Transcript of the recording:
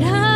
love.